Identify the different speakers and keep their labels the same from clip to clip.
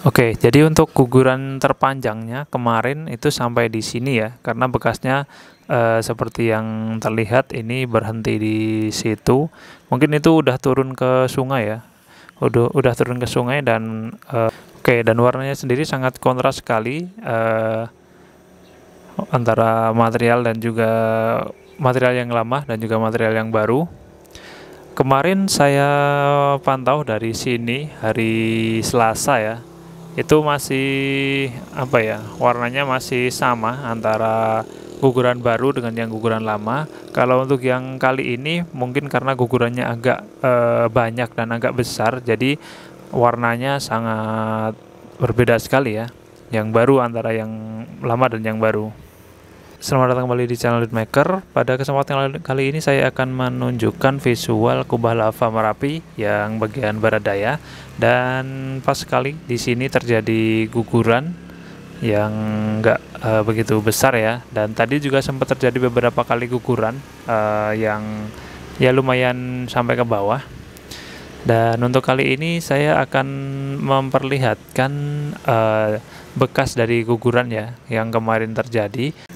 Speaker 1: Oke, jadi untuk guguran terpanjangnya kemarin itu sampai di sini ya, karena bekasnya eh, seperti yang terlihat ini berhenti di situ. Mungkin itu udah turun ke sungai ya, udah udah turun ke sungai dan eh, oke dan warnanya sendiri sangat kontras sekali eh, antara material dan juga material yang lama dan juga material yang baru. Kemarin saya pantau dari sini hari Selasa ya, itu masih apa ya warnanya masih sama antara guguran baru dengan yang guguran lama. Kalau untuk yang kali ini mungkin karena gugurannya agak e, banyak dan agak besar jadi warnanya sangat berbeda sekali ya. Yang baru antara yang lama dan yang baru Selamat datang kembali di channel Maker. Pada kesempatan kali ini saya akan menunjukkan visual kubah lava Merapi yang bagian barat daya dan pas sekali di sini terjadi guguran yang enggak uh, begitu besar ya dan tadi juga sempat terjadi beberapa kali guguran uh, yang ya lumayan sampai ke bawah. Dan untuk kali ini saya akan memperlihatkan uh, bekas dari guguran ya yang kemarin terjadi.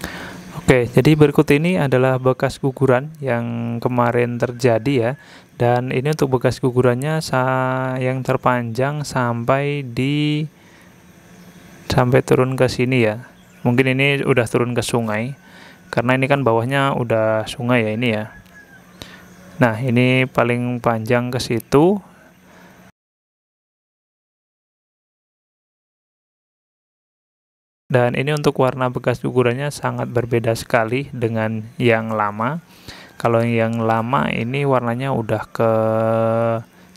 Speaker 1: Oke, jadi berikut ini adalah bekas guguran yang kemarin terjadi ya. Dan ini untuk bekas gugurannya yang terpanjang sampai di sampai turun ke sini ya. Mungkin ini udah turun ke sungai. Karena ini kan bawahnya udah sungai ya ini ya. Nah, ini paling panjang ke situ dan ini untuk warna bekas gugurannya sangat berbeda sekali dengan yang lama. Kalau yang lama ini warnanya udah ke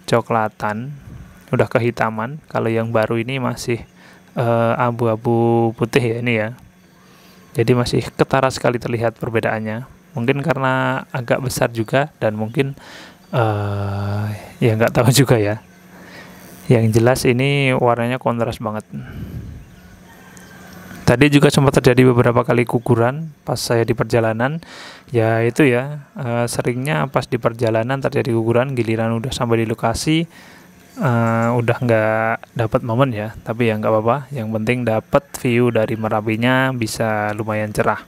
Speaker 1: coklatan udah kehitaman. Kalau yang baru ini masih eh, abu-abu putih ya ini ya. Jadi masih ketara sekali terlihat perbedaannya. Mungkin karena agak besar juga dan mungkin uh, ya nggak tahu juga ya. Yang jelas ini warnanya kontras banget Tadi juga sempat terjadi beberapa kali guguran pas saya di perjalanan. Ya itu ya, uh, seringnya pas di perjalanan terjadi guguran, giliran udah sampai di lokasi uh, udah nggak dapat momen ya. Tapi ya nggak apa-apa. Yang penting dapat view dari Merapinya bisa lumayan cerah.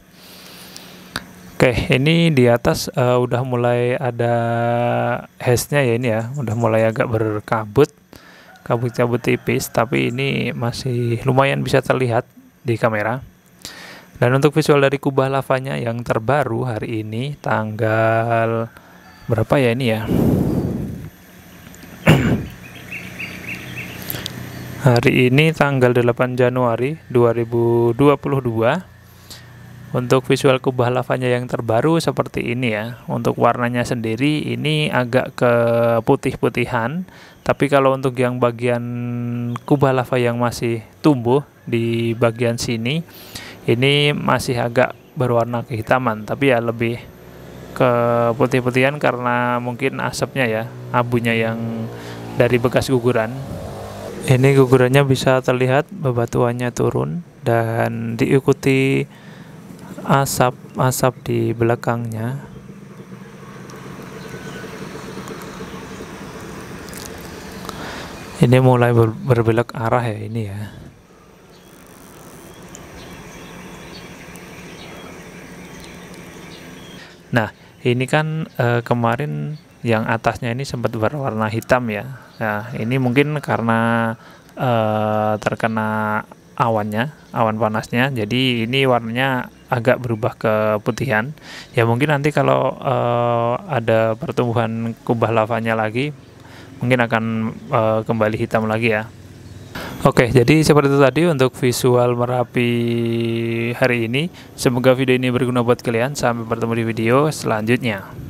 Speaker 1: Oke, ini di atas uh, udah mulai ada hashnya ya ini ya, udah mulai agak berkabut, kabut-kabut tipis, tapi ini masih lumayan bisa terlihat di kamera. Dan untuk visual dari kubah lavanya yang terbaru hari ini tanggal berapa ya ini ya? hari ini tanggal 8 Januari 2022 untuk visual kubah lavanya yang terbaru seperti ini ya. Untuk warnanya sendiri ini agak ke putih-putihan. Tapi kalau untuk yang bagian kubah lava yang masih tumbuh di bagian sini, ini masih agak berwarna kehitaman. Tapi ya lebih ke putih-putihan karena mungkin asapnya ya, abunya yang dari bekas guguran. Ini gugurannya bisa terlihat bebatuannya turun dan diikuti asap-asap di belakangnya. Ini mulai ber berbelok arah ya ini ya. Nah ini kan e, kemarin yang atasnya ini sempat berwarna hitam ya. Nah ini mungkin karena e, terkena awannya, awan panasnya. Jadi ini warnanya agak berubah ke putihan. Ya mungkin nanti kalau uh, ada pertumbuhan kubah lavanya lagi, mungkin akan uh, kembali hitam lagi ya. Oke, jadi seperti itu tadi untuk visual Merapi hari ini. Semoga video ini berguna buat kalian. Sampai bertemu di video selanjutnya.